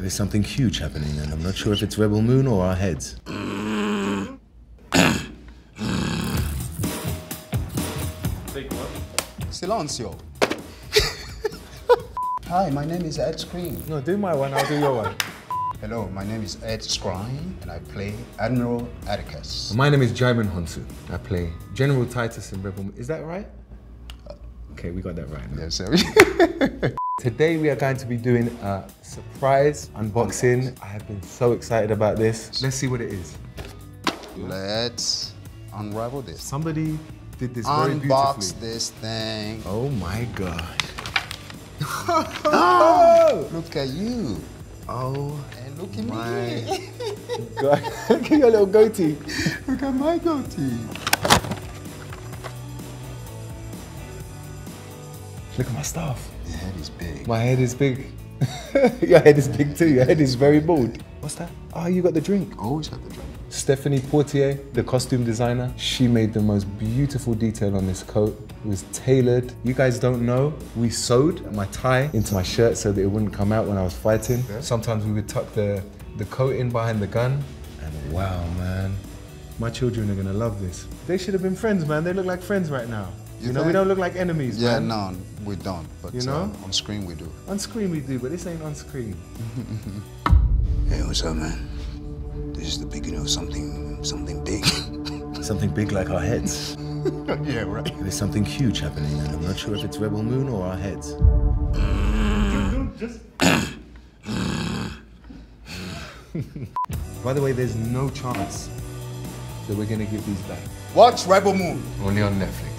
There's something huge happening, and I'm not sure if it's Rebel Moon or our heads. Silencio. Hi, my name is Ed Skrein. No, do my one, I'll do your one. Hello, my name is Ed Skrein, and I play Admiral Atticus. My name is Djimon Hounsou. I play General Titus in Rebel Moon. Is that right? Uh, okay, we got that right now. Yes, sir. Today we are going to be doing a surprise unboxing. I have been so excited about this. Let's see what it is. Let's unravel this. Somebody did this very Unbox beautifully. this thing. Oh my god. oh, Look at you. Oh And look at my me. god. Look at your little goatee. look at my goatee. Look at my stuff. The head is big. My head is big. your head is big too. Your head is very bald. What's that? Oh, you got the drink. Always have the drink. Stephanie Porter, the costume designer, she made the most beautiful detail on this coat. It was tailored. You guys don't know, we sewed my tie into my shirt so that it wouldn't come out when I was fighting. Sometimes we would tuck the, the coat in behind the gun. And wow, man, my children are gonna love this. They should have been friends, man. They look like friends right now. You, You know, we don't look like enemies, Yeah, man. no, we don't. But You know? uh, on screen we do. On screen we do, but this ain't on screen. Hey, what's up, man? This is the beginning of something, something big. Something big like our heads. yeah, right. There's something huge happening, and I'm not sure if it's Rebel Moon or our heads. By the way, there's no chance that we're gonna give these back. Watch Rebel Moon. Only on Netflix.